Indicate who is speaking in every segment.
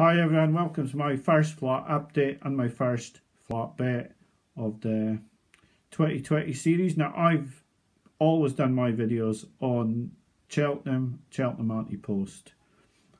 Speaker 1: Hi everyone, welcome to my first flat update and my first flat bet of the 2020 series. Now I've always done my videos on Cheltenham, Cheltenham Ante-Post.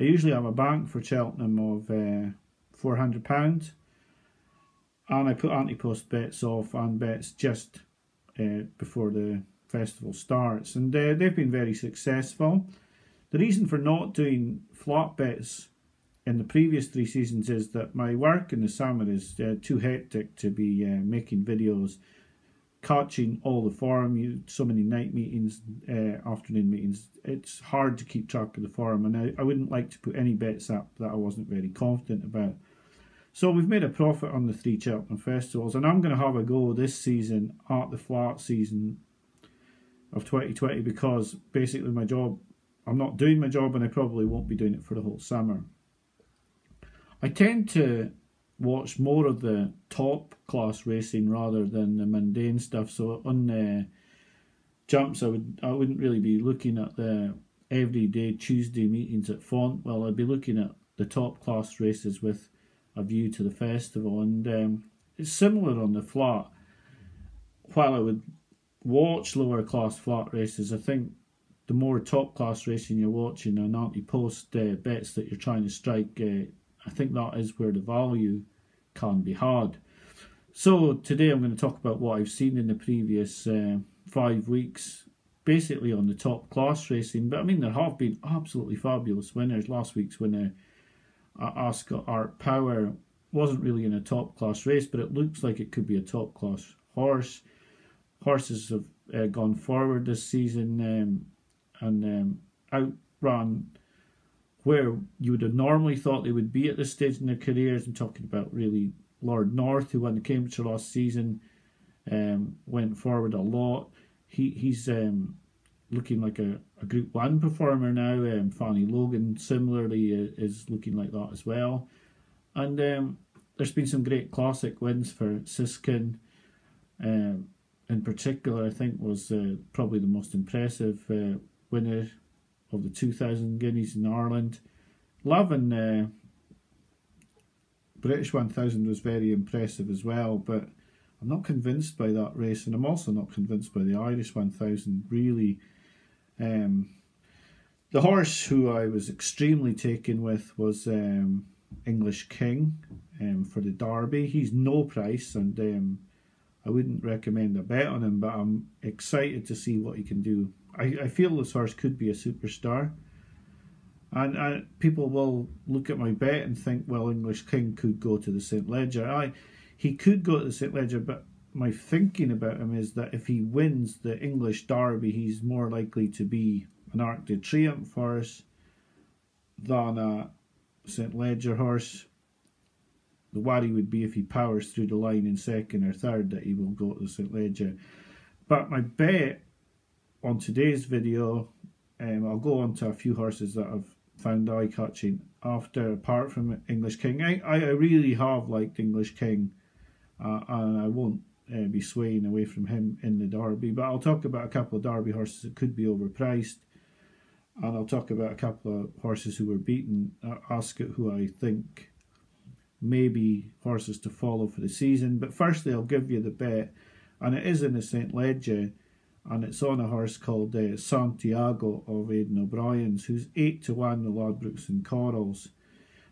Speaker 1: I usually have a bank for Cheltenham of uh, £400 and I put Ante-Post bets off and bets just uh, before the festival starts and uh, they've been very successful. The reason for not doing flat bets in the previous three seasons is that my work in the summer is uh, too hectic to be uh, making videos, catching all the forum, you, so many night meetings, uh, afternoon meetings. It's hard to keep track of the forum and I, I wouldn't like to put any bets up that I wasn't very confident about. So we've made a profit on the three Cheltenham festivals and I'm going to have a go this season at the flat season of 2020 because basically my job, I'm not doing my job and I probably won't be doing it for the whole summer. I tend to watch more of the top class racing rather than the mundane stuff. So on the jumps, I would I wouldn't really be looking at the everyday Tuesday meetings at Fontwell. I'd be looking at the top class races with a view to the festival, and um, it's similar on the flat. While I would watch lower class flat races, I think the more top class racing you're watching and ante-post uh, bets that you're trying to strike. Uh, I think that is where the value can be had. So today I'm going to talk about what I've seen in the previous uh, five weeks, basically on the top class racing. But I mean, there have been absolutely fabulous winners. Last week's winner, Ascot Art Power, wasn't really in a top class race, but it looks like it could be a top class horse. Horses have uh, gone forward this season um, and um, where you would have normally thought they would be at this stage in their careers. I'm talking about really Lord North, who won the Cambridgeshire last season, um, went forward a lot. He he's um, looking like a, a Group One performer now. Um, Fanny Logan similarly is looking like that as well, and um, there's been some great classic wins for Siskin. Um, in particular, I think was uh, probably the most impressive uh, winner of the 2000 guineas in Ireland. Loving uh, British 1000 was very impressive as well, but I'm not convinced by that race, and I'm also not convinced by the Irish 1000. Really, um, the horse who I was extremely taken with was um, English King um, for the Derby. He's no price, and um, I wouldn't recommend a bet on him, but I'm excited to see what he can do I, I feel this horse could be a superstar. And, and people will look at my bet and think, well, English King could go to the St. Leger. I, he could go to the St. Leger, but my thinking about him is that if he wins the English Derby, he's more likely to be an Arc de Triomphe horse than a St. Leger horse. The worry would be if he powers through the line in second or third that he will go to the St. Leger. But my bet on today's video, um, I'll go on to a few horses that I've found eye-catching after, apart from English King. I, I really have liked English King, uh, and I won't uh, be swaying away from him in the Derby. But I'll talk about a couple of Derby horses that could be overpriced, and I'll talk about a couple of horses who were beaten Ascot who I think may be horses to follow for the season. But firstly, I'll give you the bet, and it is in the St. Leger and it's on a horse called uh, Santiago of Aidan O'Brien's, who's 8 to 1 the Ladbrokes and Corals.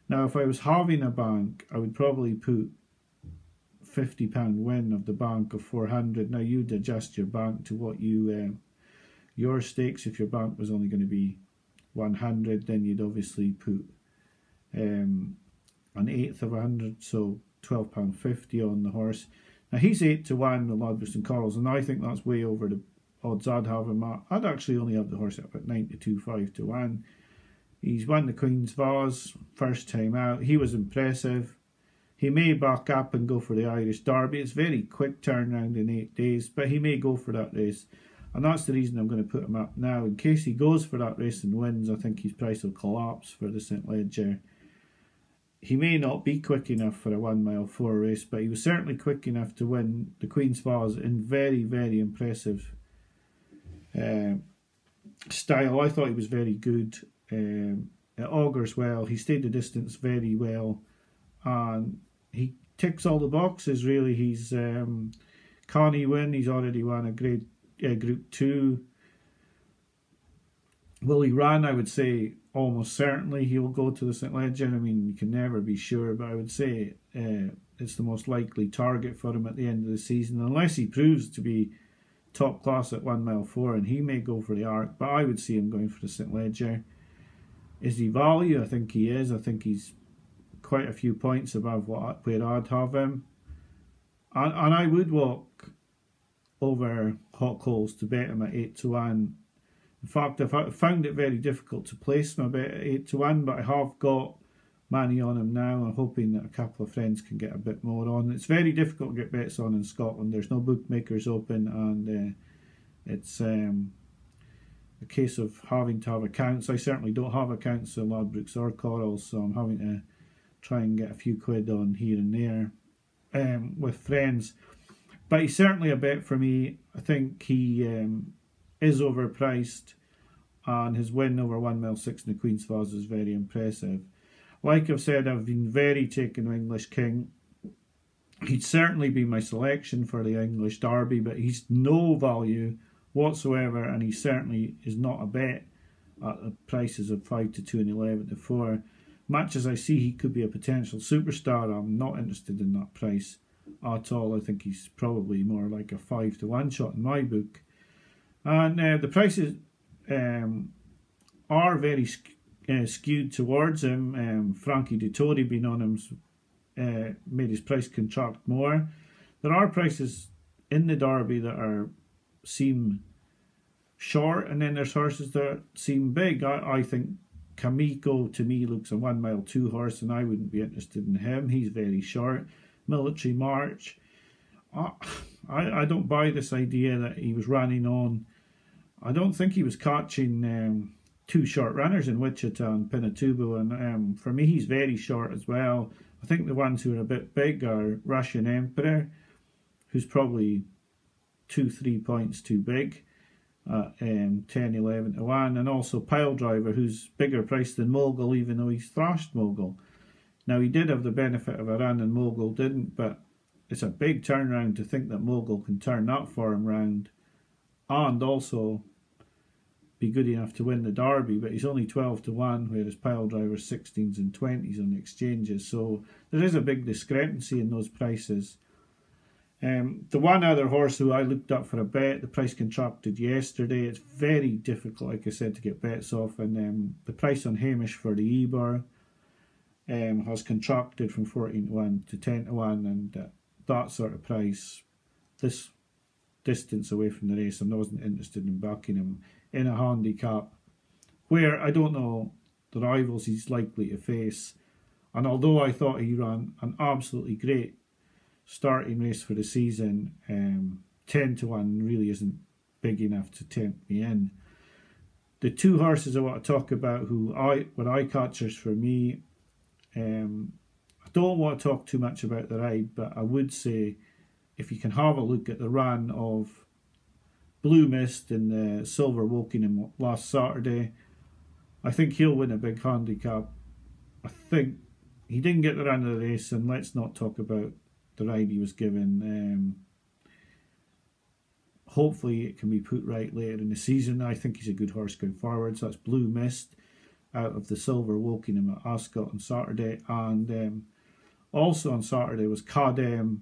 Speaker 1: Now, if I was having a bank, I would probably put £50 win of the bank of 400 Now, you'd adjust your bank to what you, uh, your stakes, if your bank was only going to be 100 then you'd obviously put um, an eighth of 100 so £12.50 on the horse. Now, he's 8 to 1 the Ladbrokes and Corals, and I think that's way over the odds I'd have him at. I'd actually only have the horse up at 92 5 to 1. He's won the Queen's Vase first time out. He was impressive. He may back up and go for the Irish Derby. It's very quick turnaround in eight days, but he may go for that race. And that's the reason I'm going to put him up now. In case he goes for that race and wins, I think his price will collapse for the St. Leger. He may not be quick enough for a one mile four race, but he was certainly quick enough to win the Queen's Vase in very, very impressive uh, style. I thought he was very good um, it augurs well. He stayed the distance very well, and he ticks all the boxes. Really, he's um, can he win? He's already won a great uh, Group Two. Will he run? I would say almost certainly he'll go to the St Leger. I mean, you can never be sure, but I would say uh, it's the most likely target for him at the end of the season, unless he proves to be top class at one mile four, and he may go for the arc. But I would see him going for the St Leger. Is he value? I think he is. I think he's quite a few points above what where I'd have him, and, and I would walk over hot coals to bet him at eight to one in fact, I've found it very difficult to place my bet at 8 to 1, but I have got money on him now. I'm hoping that a couple of friends can get a bit more on. It's very difficult to get bets on in Scotland. There's no bookmakers open, and uh, it's um, a case of having to have accounts. I certainly don't have accounts in Ladbrokes or Coral, so I'm having to try and get a few quid on here and there um, with friends. But he's certainly a bet for me. I think he um, is overpriced and his win over 1 mile 6 in the Queen's Vase is very impressive. Like I've said, I've been very taken with English King. He'd certainly be my selection for the English Derby, but he's no value whatsoever, and he certainly is not a bet at the prices of 5 to 2 and 11 to 4. Much as I see he could be a potential superstar, I'm not interested in that price at all. I think he's probably more like a 5 to 1 shot in my book. And uh, the prices um, are very uh, skewed towards him. Um, Frankie Dettori being on him uh, made his price contract more. There are prices in the Derby that are seem short, and then there's horses that seem big. I, I think Kameko to me looks a one mile two horse, and I wouldn't be interested in him. He's very short. Military March. I, I, don't buy this idea that he was running on I don't think he was catching um, two short runners in Wichita and Pinatubo, and um, for me, he's very short as well. I think the ones who are a bit big are Russian Emperor, who's probably two, three points too big at um, 10, 11 to 1, and also Pyledriver, who's bigger priced than Mogul, even though he's thrashed Mogul. Now, he did have the benefit of a run, and Mogul didn't, but it's a big turnaround to think that Mogul can turn that form round and also be good enough to win the Derby, but he's only 12 to 1, whereas Pyledriver's 16s and 20s on exchanges. So there is a big discrepancy in those prices. Um, the one other horse who I looked up for a bet, the price contracted yesterday. It's very difficult, like I said, to get bets off. And um, the price on Hamish for the Ebor um, has contracted from 14 to 1 to 10 to 1. And uh, that sort of price, this distance away from the race, I wasn't interested in backing him in a handicap where I don't know the rivals he's likely to face. And although I thought he ran an absolutely great starting race for the season, um, 10 to 1 really isn't big enough to tempt me in. The two horses I want to talk about who I were eye catchers for me, um, I don't want to talk too much about the ride, but I would say if you can have a look at the run of Blue Mist in the Silver Wokingham last Saturday. I think he'll win a big handicap. I think he didn't get the run of the race, and let's not talk about the ride he was given. Um, hopefully, it can be put right later in the season. I think he's a good horse going forward. So that's Blue Mist out of the Silver Wokingham at Ascot on Saturday, and um, also on Saturday was Khaadem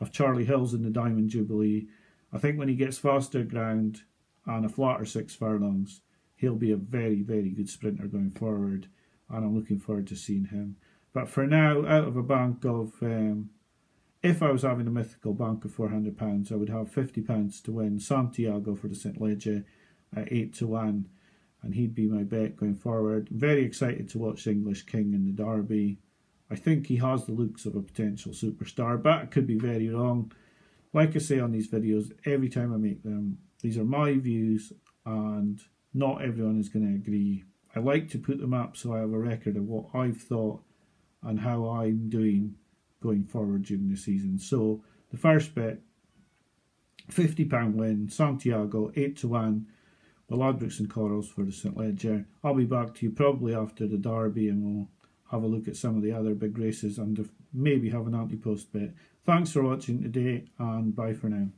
Speaker 1: of Charlie Hills in the Diamond Jubilee. I think when he gets faster ground and a flatter six furlongs, he'll be a very, very good sprinter going forward, and I'm looking forward to seeing him. But for now, out of a bank of, um, if I was having a mythical bank of £400, I would have £50 to win Santiago for the St. Leger at 8 to 1, and he'd be my bet going forward. Very excited to watch English King in the Derby. I think he has the looks of a potential superstar, but I could be very wrong. Like I say on these videos, every time I make them, these are my views and not everyone is going to agree. I like to put them up so I have a record of what I've thought and how I'm doing going forward during the season. So the first bet, £50 win, Santiago, 8 to 1, the Ladbrokes and Corals for the St Leger. I'll be back to you probably after the Derby and we'll have a look at some of the other big races and maybe have an ante-post bet. Thanks for watching today and bye for now.